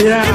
Yeah.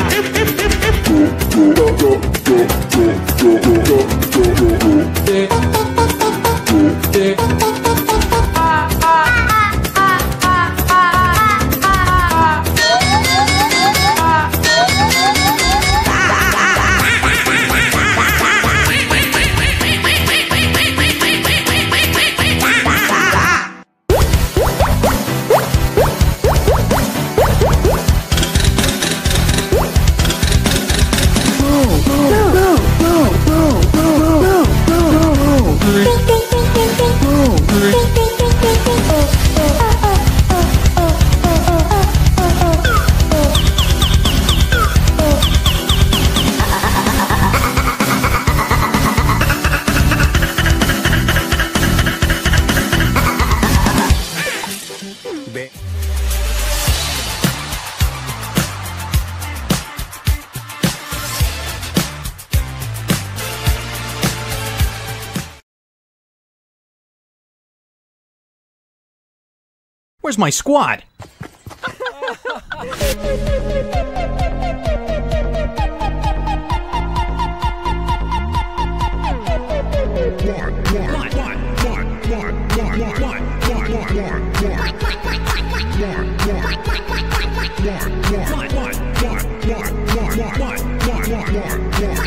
secrets. Where's my squad?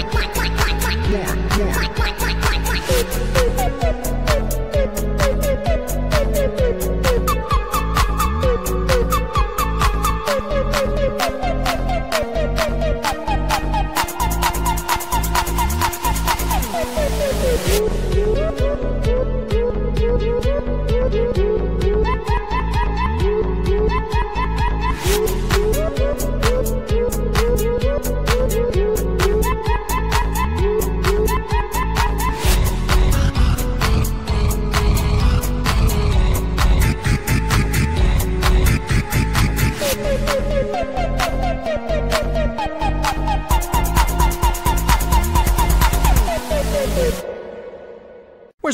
What? Thank you.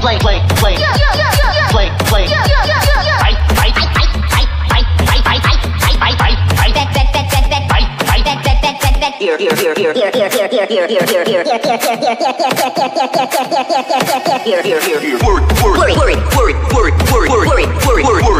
play, play, play, play, play, play, fight, fight, fight, fight, fight, fight, fight, fight, fight, fight, fight, bet, bet, bet, bet, bet, fight, fight, bet, bet, bet, bet, bet, here, here, here, here, here, here, here, here, here, here, here, here, here, here, here, here, here, worry, worry, worry, worry, worry, worry, worry, worry, worry, worry.